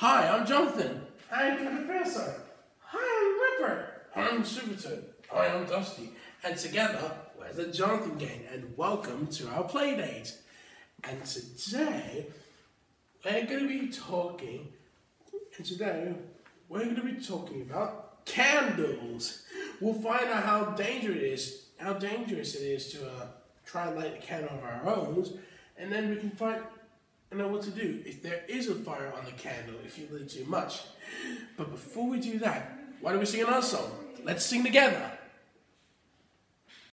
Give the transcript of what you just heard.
Hi, I'm Jonathon. I'm Professor. Hi, I'm Ripper. I'm Superton. Hi, I'm Dusty. And together, we're the Jonathon Gang, and welcome to our playdate. And today, we're going to be talking, and today, we're going to be talking about candles. We'll find out how dangerous it is, how dangerous it is to uh, try and light a candle of our own, and then we can find and know what to do if there is a fire on the candle if you lit too much. But before we do that, why don't we sing another song? Let's sing together.